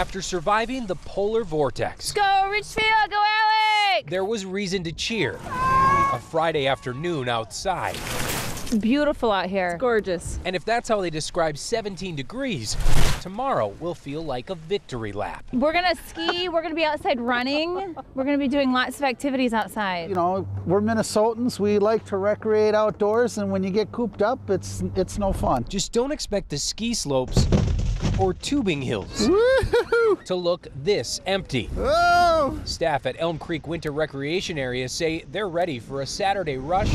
After surviving the polar vortex, Go Richfield, go Alex! there was reason to cheer. A Friday afternoon outside. Beautiful out here. Gorgeous. And if that's how they describe 17 degrees, tomorrow will feel like a victory lap. We're gonna ski, we're gonna be outside running, we're gonna be doing lots of activities outside. You know, we're Minnesotans. We like to recreate outdoors, and when you get cooped up, it's it's no fun. Just don't expect the ski slopes or tubing hills to look this empty. Oh! Staff at Elm Creek Winter Recreation Area say they're ready for a Saturday rush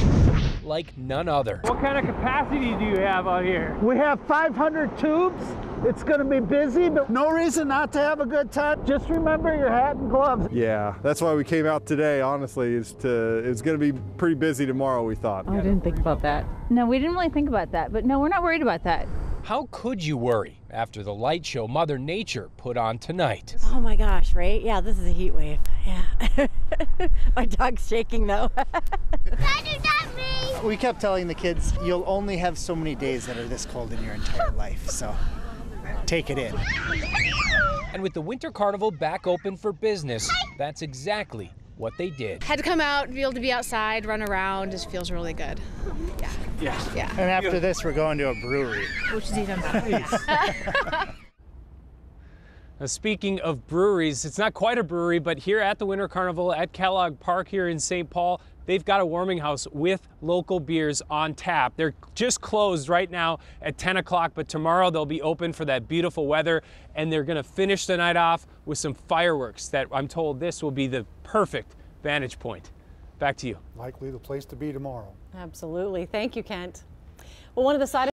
like none other. What kind of capacity do you have out here? We have 500 tubes. It's going to be busy, but no reason not to have a good time. Just remember your hat and gloves. Yeah, that's why we came out today, honestly, is to, it's going to be pretty busy tomorrow, we thought. Oh, I didn't think about that. No, we didn't really think about that, but no, we're not worried about that. How could you worry after the light show Mother Nature put on tonight? Oh my gosh, right? Yeah, this is a heat wave. Yeah. my dog's shaking though. We kept telling the kids, you'll only have so many days that are this cold in your entire life, so take it in. And with the Winter Carnival back open for business, that's exactly what they did. Had to come out, be able to be outside, run around, just feels really good. Yeah. Yeah. Yeah. And after this, we're going to a brewery. Which is even better. Now, uh, speaking of breweries, it's not quite a brewery, but here at the Winter Carnival at Kellogg Park here in St. Paul, they've got a warming house with local beers on tap. They're just closed right now at 10 o'clock, but tomorrow they'll be open for that beautiful weather, and they're going to finish the night off with some fireworks that I'm told this will be the perfect vantage point. Back to you. Likely the place to be tomorrow. Absolutely. Thank you, Kent. Well, one of the side